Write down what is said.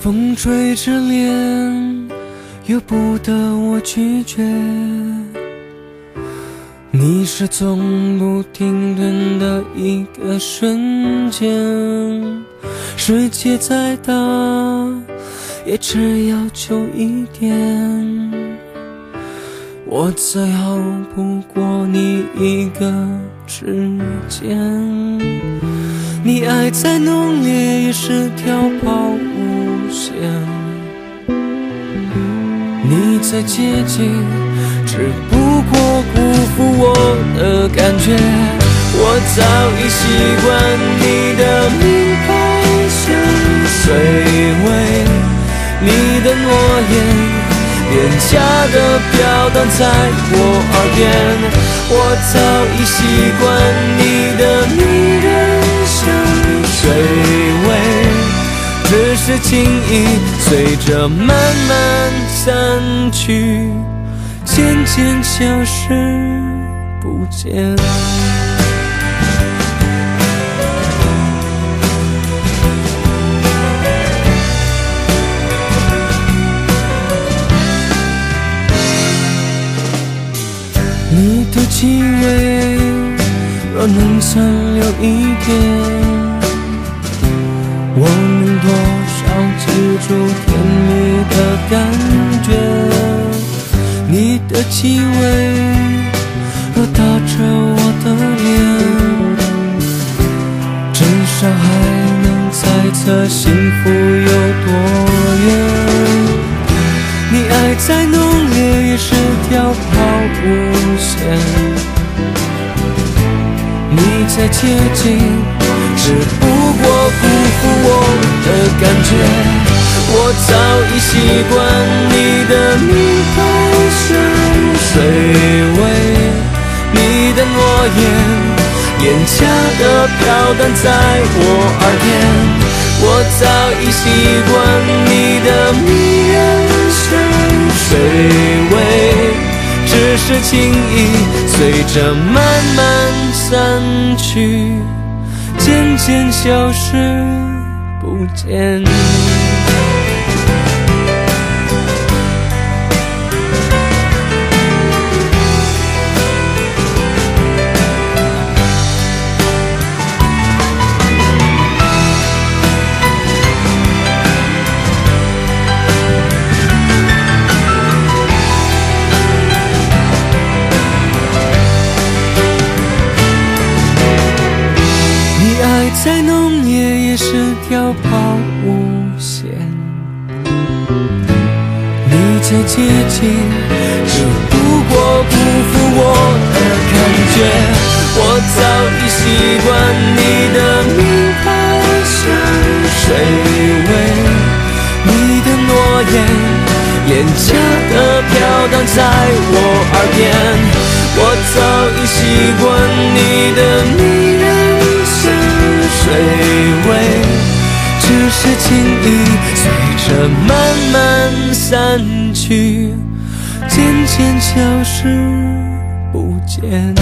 风吹着脸，由不得我拒绝。你是从不停顿的一个瞬间，世界再大，也只要求一点。我再好不过你一个指尖，你爱再浓烈也是条抛再接近，只不过辜负我的感觉。我早已习惯你的名牌香水味，你的诺言。廉价的飘荡在我耳边，我早已习惯你的迷人香水味，只是情意随着慢慢散去，渐渐消失不见。你的气味，若能残留一点，我能多少记住气味，若打着我的脸，至少还能猜测幸福有多远。你爱再浓烈，也是条抛物线。你再接近，只不过辜负我的感觉。我早已习惯言廉价的飘荡在我耳边。我早已习惯你的迷人香水味，只是情意随着慢慢散去，渐渐消失不见。条抛物线。你再接近，只不过辜负我的感觉。我早已习惯你的名牌香水味，你的诺言廉价的飘荡在我耳边。我早已习惯是情意随着慢慢散去，渐渐消失不见。